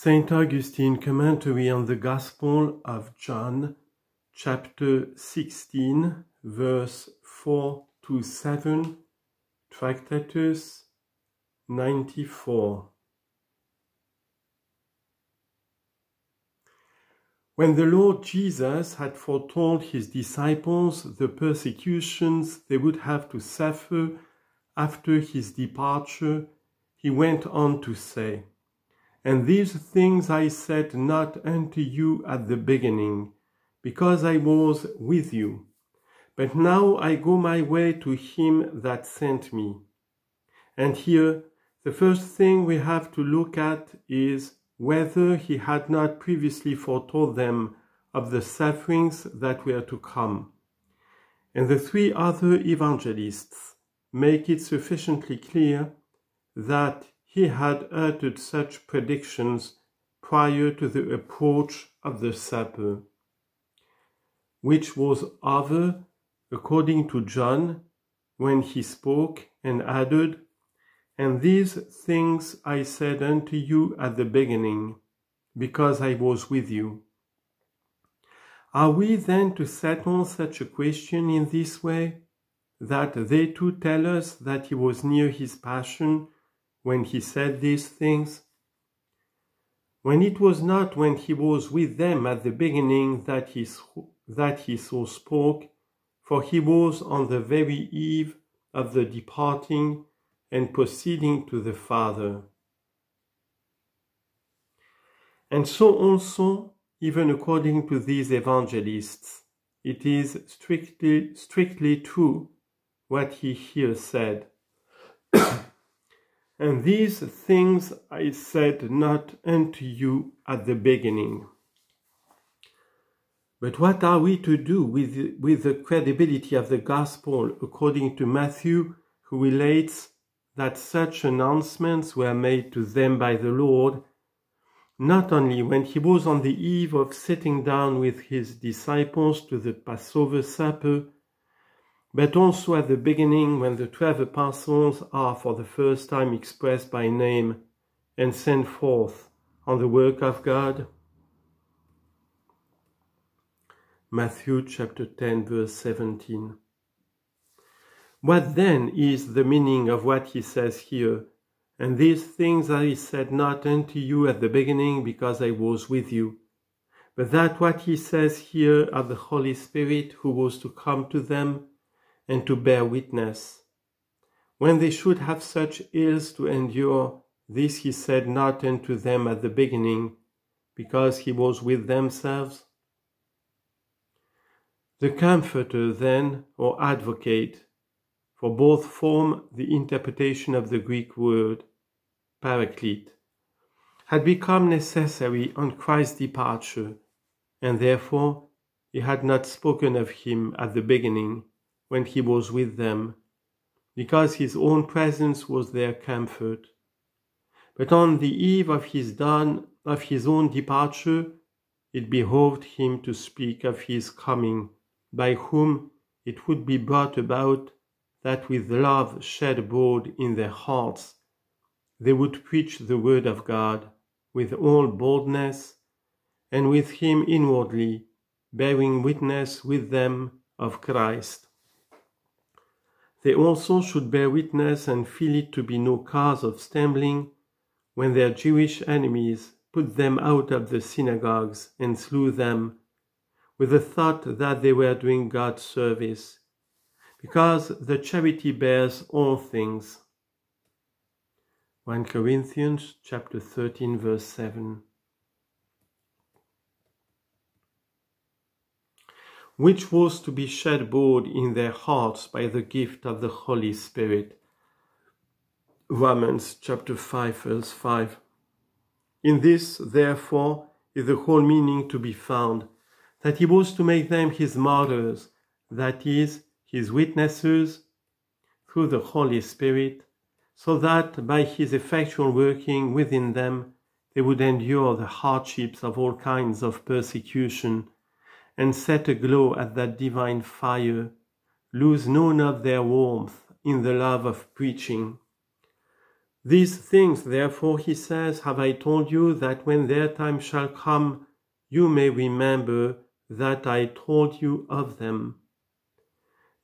St. Augustine Commentary on the Gospel of John, chapter 16, verse 4 to 7, Tractatus 94. When the Lord Jesus had foretold his disciples the persecutions they would have to suffer after his departure, he went on to say, And these things I said not unto you at the beginning, because I was with you. But now I go my way to him that sent me. And here, the first thing we have to look at is whether he had not previously foretold them of the sufferings that were to come. And the three other evangelists make it sufficiently clear that he had uttered such predictions prior to the approach of the supper, which was over, according to John, when he spoke and added, and these things I said unto you at the beginning, because I was with you. Are we then to settle such a question in this way, that they too tell us that he was near his passion when he said these things? When it was not when he was with them at the beginning that he, that he so spoke, for he was on the very eve of the departing and proceeding to the Father. And so also, even according to these evangelists, it is strictly, strictly true what he here said. and these things I said not unto you at the beginning. But what are we to do with, with the credibility of the gospel according to Matthew, who relates that such announcements were made to them by the Lord, not only when he was on the eve of sitting down with his disciples to the Passover supper, but also at the beginning when the twelve apostles are for the first time expressed by name and sent forth on the work of God. Matthew chapter 10 verse 17. What then is the meaning of what he says here? And these things I said not unto you at the beginning because I was with you. But that what he says here of the Holy Spirit who was to come to them and to bear witness. When they should have such ills to endure, this he said not unto them at the beginning, because he was with themselves. The Comforter then, or Advocate, for both form the interpretation of the Greek word paraclete, had become necessary on Christ's departure, and therefore he had not spoken of him at the beginning when he was with them, because his own presence was their comfort. But on the eve of his dawn of his own departure, it behoved him to speak of his coming, by whom it would be brought about that with love shed abroad in their hearts, they would preach the word of God with all boldness, and with him inwardly, bearing witness with them of Christ. They also should bear witness and feel it to be no cause of stumbling when their Jewish enemies put them out of the synagogues and slew them, with the thought that they were doing God's service because the charity bears all things. 1 Corinthians chapter 13 verse 7 which was to be shed abroad in their hearts by the gift of the Holy Spirit. Romans chapter 5 verse 5 In this, therefore, is the whole meaning to be found, that he was to make them his martyrs, that is, his witnesses through the Holy Spirit, so that by his effectual working within them they would endure the hardships of all kinds of persecution, and set aglow at that divine fire, lose none of their warmth in the love of preaching. These things, therefore, he says, have I told you, that when their time shall come, you may remember that I told you of them.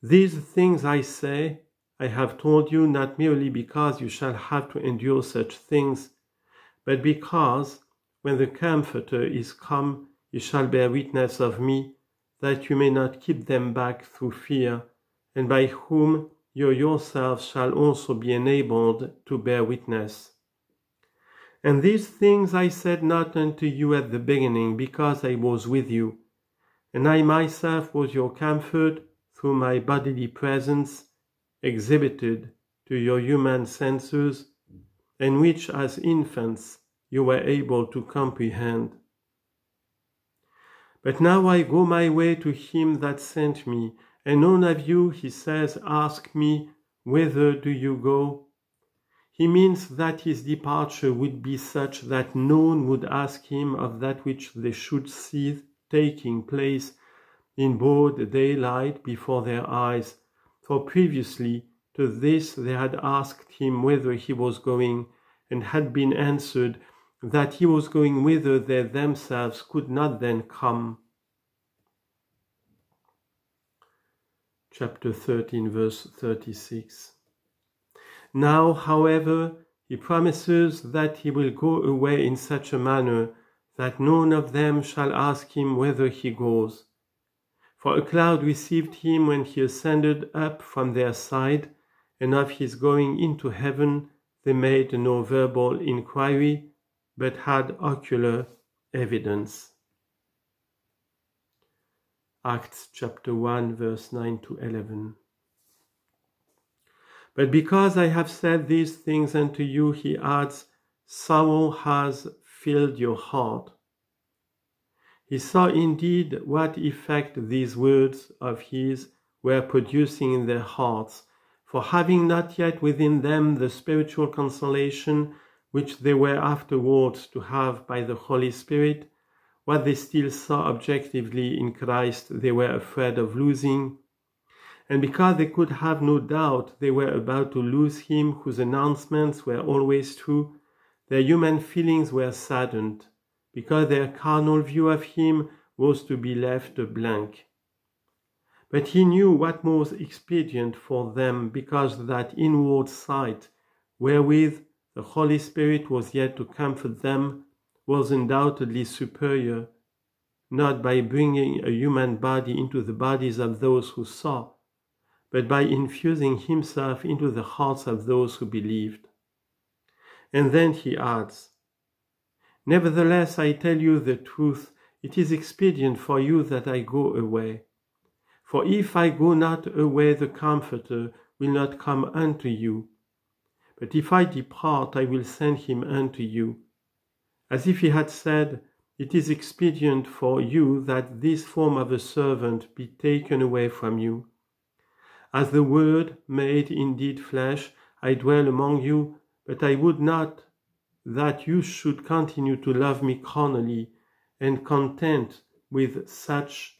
These things I say, I have told you not merely because you shall have to endure such things, but because, when the Comforter is come, you shall bear witness of me, that you may not keep them back through fear, and by whom you yourselves shall also be enabled to bear witness. And these things I said not unto you at the beginning, because I was with you, and I myself was your comfort through my bodily presence, exhibited to your human senses, and which as infants you were able to comprehend. But now I go my way to him that sent me, and none of you, he says, ask me, Whither do you go? He means that his departure would be such that none would ask him of that which they should see taking place in broad daylight before their eyes, for previously to this they had asked him whither he was going, and had been answered that he was going whither they themselves could not then come. Chapter 13, verse 36. Now, however, he promises that he will go away in such a manner that none of them shall ask him whither he goes. For a cloud received him when he ascended up from their side, and of his going into heaven they made no verbal inquiry, but had ocular evidence. Acts chapter 1, verse 9 to 11. But because I have said these things unto you, he adds, sorrow has filled your heart. He saw indeed what effect these words of his were producing in their hearts, for having not yet within them the spiritual consolation which they were afterwards to have by the Holy Spirit, what they still saw objectively in Christ they were afraid of losing. And because they could have no doubt they were about to lose him whose announcements were always true, their human feelings were saddened, because their carnal view of him was to be left a blank. But he knew what was expedient for them, because that inward sight wherewith the Holy Spirit was yet to comfort them, was undoubtedly superior, not by bringing a human body into the bodies of those who saw, but by infusing himself into the hearts of those who believed. And then he adds, Nevertheless, I tell you the truth, it is expedient for you that I go away. For if I go not away, the Comforter will not come unto you. But if I depart, I will send him unto you. As if he had said, It is expedient for you that this form of a servant be taken away from you. As the Word made indeed flesh, I dwell among you, but I would not that you should continue to love me carnally and content with such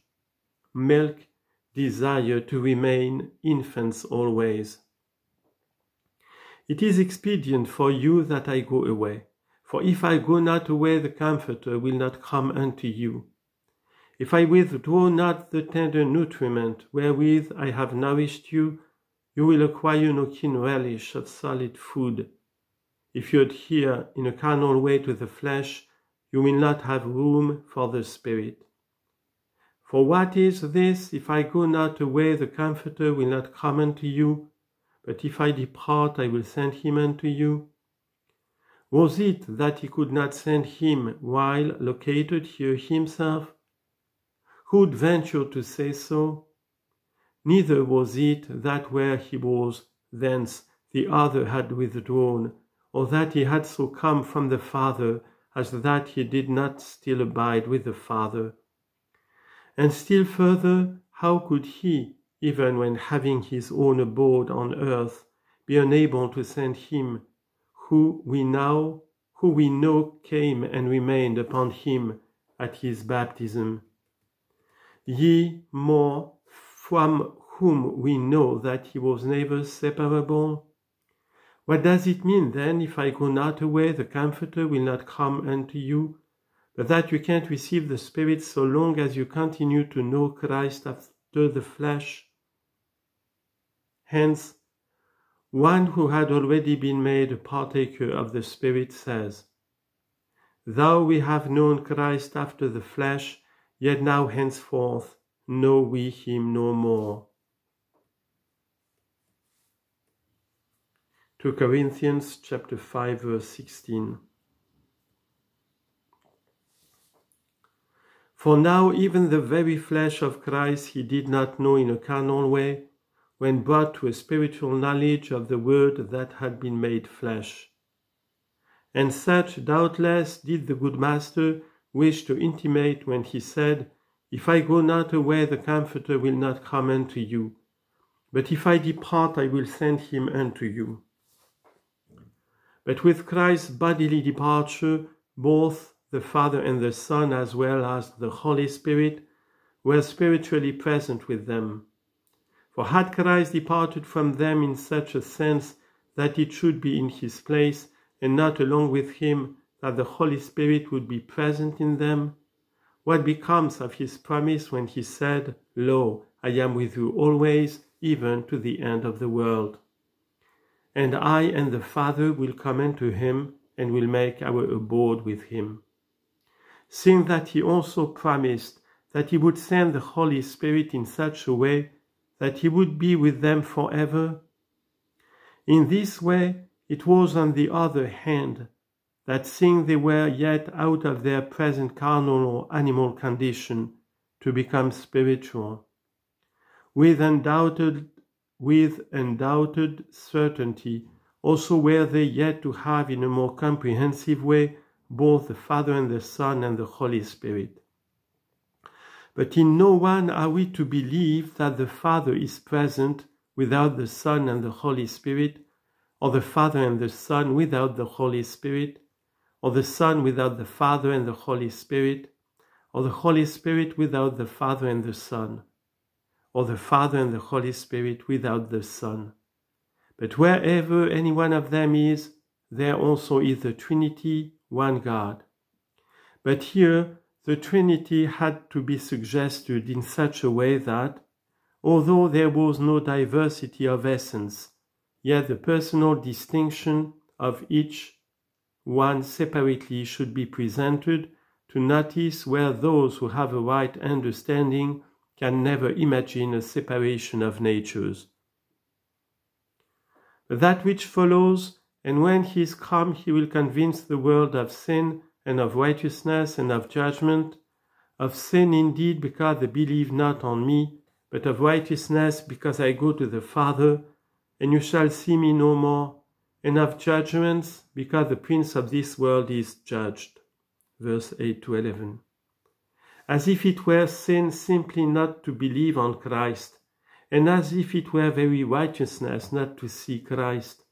milk desire to remain infants always. It is expedient for you that I go away. For if I go not away, the Comforter will not come unto you. If I withdraw not the tender nutriment wherewith I have nourished you, you will acquire no keen relish of solid food. If you adhere in a carnal way to the flesh, you will not have room for the Spirit. For what is this? If I go not away, the Comforter will not come unto you. But if I depart, I will send him unto you. Was it that he could not send him while located here himself? Who would venture to say so? Neither was it that where he was thence the other had withdrawn, or that he had so come from the Father, as that he did not still abide with the Father. And still further, how could he, even when having his own abode on earth, be unable to send him who we now who we know came and remained upon him at his baptism. Ye more from whom we know that he was never separable? What does it mean then, if I go not away, the Comforter will not come unto you, but that you can't receive the Spirit so long as you continue to know Christ after the flesh? Hence, one who had already been made a partaker of the Spirit says, Though we have known Christ after the flesh, yet now henceforth know we him no more. 2 Corinthians chapter 5 verse 16. For now even the very flesh of Christ he did not know in a carnal way, when brought to a spiritual knowledge of the Word that had been made flesh. And such doubtless did the good Master wish to intimate when he said, If I go not away, the Comforter will not come unto you. But if I depart, I will send him unto you. But with Christ's bodily departure, both the Father and the Son, as well as the Holy Spirit, were spiritually present with them. For had Christ departed from them in such a sense that it should be in his place, and not along with him, that the Holy Spirit would be present in them, what becomes of his promise when he said, Lo, I am with you always, even to the end of the world? and I and the Father will come unto him and will make our abode with him. Seeing that he also promised that he would send the Holy Spirit in such a way that he would be with them forever. In this way, it was on the other hand that seeing they were yet out of their present carnal or animal condition to become spiritual, with undoubted with undoubted certainty, also were they yet to have in a more comprehensive way both the Father and the Son and the Holy Spirit. But in no one are we to believe that the Father is present without the Son and the Holy Spirit, or the Father and the Son without the Holy Spirit, or the Son without the Father and the Holy Spirit, or the Holy Spirit without the Father and the Son or the Father and the Holy Spirit without the Son. But wherever any one of them is, there also is the Trinity, one God. But here, the Trinity had to be suggested in such a way that, although there was no diversity of essence, yet the personal distinction of each one separately should be presented to notice where those who have a right understanding can never imagine a separation of natures. That which follows, and when he is come, he will convince the world of sin and of righteousness and of judgment, of sin indeed because they believe not on me, but of righteousness because I go to the Father, and you shall see me no more, and of judgments because the prince of this world is judged. Verse 8 to 11 as if it were sin simply not to believe on Christ, and as if it were very righteousness not to see Christ,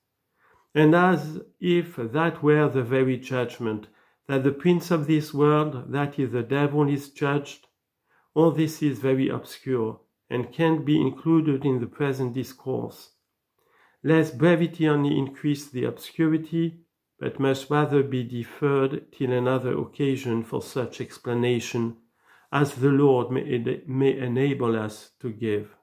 and as if that were the very judgment, that the prince of this world, that is the devil, is judged, all this is very obscure and can't be included in the present discourse. Lest brevity only increase the obscurity, but must rather be deferred till another occasion for such explanation as the Lord may, may enable us to give.